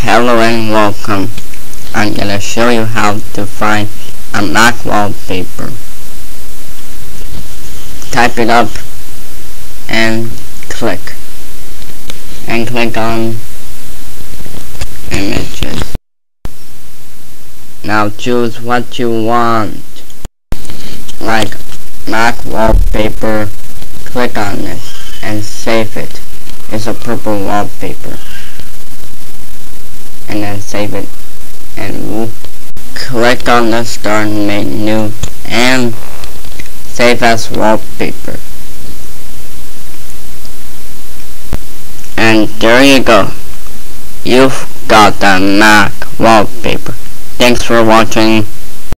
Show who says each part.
Speaker 1: Hello and welcome. I'm gonna show you how to find a Mac wallpaper. Type it up and click. And click on images. Now choose what you want. Like Mac wallpaper. Click on this and save it. It's a purple wallpaper and then save it and click on the start menu and save as wallpaper. And there you go. You've got the Mac wallpaper. Thanks for watching